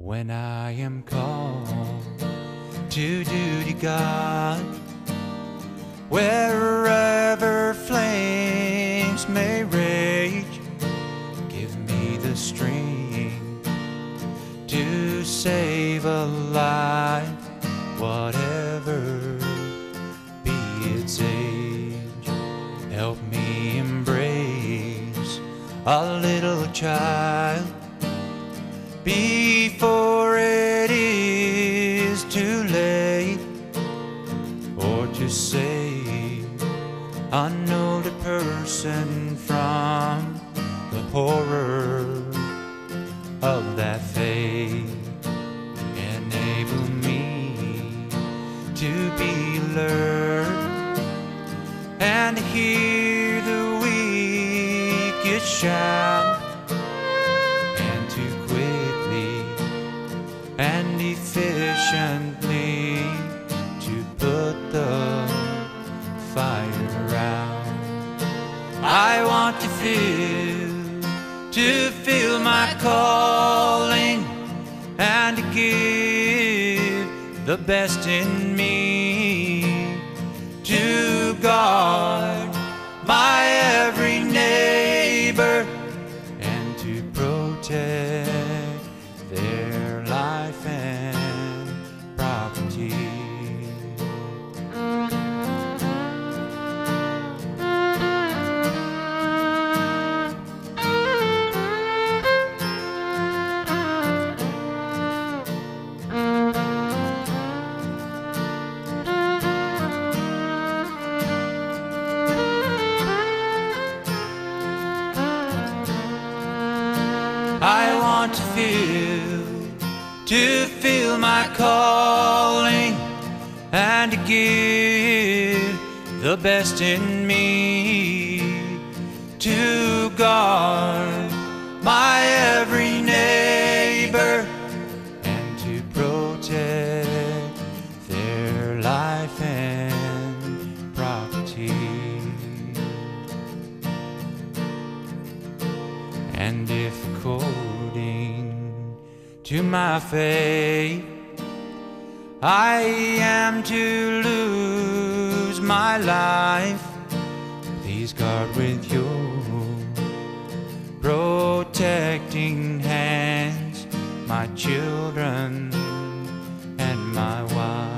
When I am called to duty, God, wherever flames may rage, give me the strength to save a life, whatever be its age. Help me embrace a little child before it is too late or to save a noted person from the horror of that fate. Enable me to be alert and hear the wicked shout to feel, to feel my calling and to give the best in me. To guard my every neighbor and to protect I want to feel, to feel my calling and to give the best in me to guard my every neighbor and to protect their life and And if according to my fate I am to lose my life, please guard with your protecting hands my children and my wife.